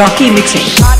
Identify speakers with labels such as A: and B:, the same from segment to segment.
A: Rocky Mixing.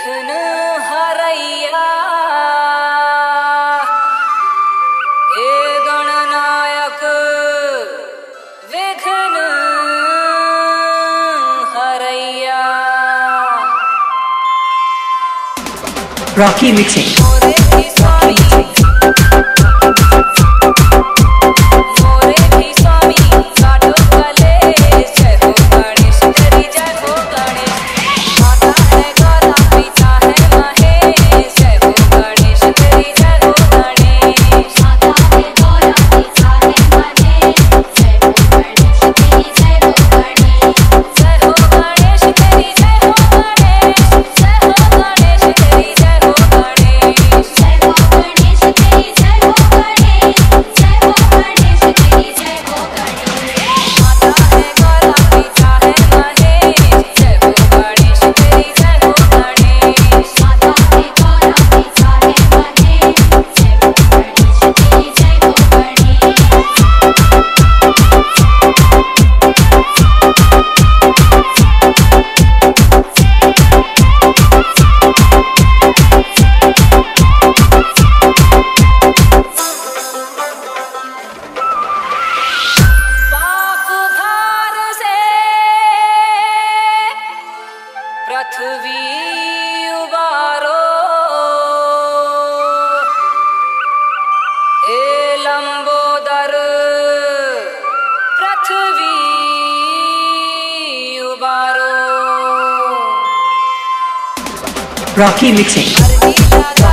B: Lakhan Haraiya. गण नायक विघ्न हरैया। रॉकी मिक्सिंग पृथ्वी उबारो। ए लंबोदर पृथ्वी उबारो। Rocky mixing